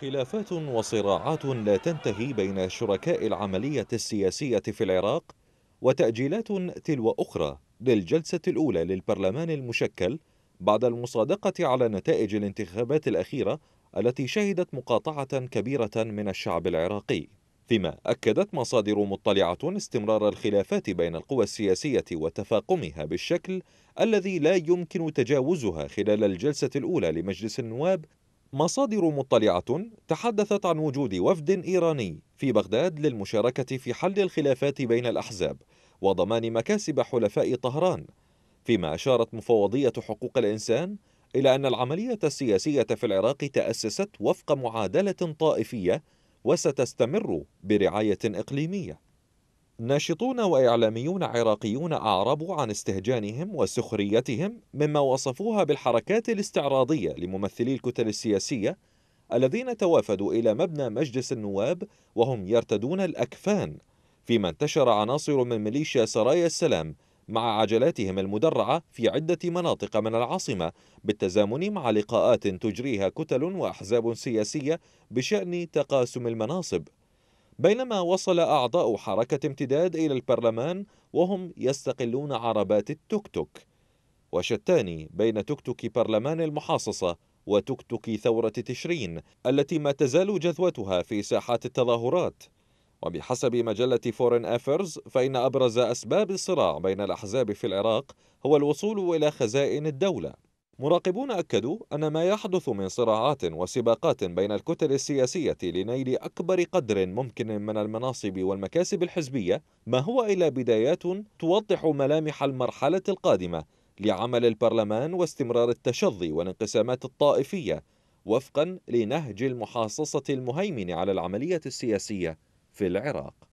خلافات وصراعات لا تنتهي بين شركاء العملية السياسية في العراق وتأجيلات تلو أخرى للجلسة الأولى للبرلمان المشكل بعد المصادقة على نتائج الانتخابات الأخيرة التي شهدت مقاطعة كبيرة من الشعب العراقي. فيما أكدت مصادر مطلعة استمرار الخلافات بين القوى السياسية وتفاقمها بالشكل الذي لا يمكن تجاوزها خلال الجلسة الأولى لمجلس النواب مصادر مطلعة تحدثت عن وجود وفد إيراني في بغداد للمشاركة في حل الخلافات بين الأحزاب وضمان مكاسب حلفاء طهران فيما أشارت مفوضية حقوق الإنسان إلى أن العملية السياسية في العراق تأسست وفق معادلة طائفية وستستمر برعاية إقليمية. ناشطون وإعلاميون عراقيون أعربوا عن استهجانهم وسخريتهم مما وصفوها بالحركات الاستعراضية لممثلي الكتل السياسية الذين توافدوا إلى مبنى مجلس النواب وهم يرتدون الأكفان فيما انتشر عناصر من ميليشيا سرايا السلام مع عجلاتهم المدرعة في عدة مناطق من العاصمة بالتزامن مع لقاءات تجريها كتل وأحزاب سياسية بشأن تقاسم المناصب. بينما وصل أعضاء حركة امتداد إلى البرلمان وهم يستقلون عربات التوك توك. وشتان بين توك توك برلمان المحاصصة وتوك توك ثورة تشرين التي ما تزال جذوتها في ساحات التظاهرات؟ وبحسب مجلة فورين أفيرز فإن أبرز أسباب الصراع بين الأحزاب في العراق هو الوصول إلى خزائن الدولة. مراقبون أكدوا أن ما يحدث من صراعات وسباقات بين الكتل السياسية لنيل أكبر قدر ممكن من المناصب والمكاسب الحزبية ما هو إلا بدايات توضح ملامح المرحلة القادمة لعمل البرلمان واستمرار التشظي والانقسامات الطائفية وفقا لنهج المحاصصة المهيمن على العملية السياسية في العراق.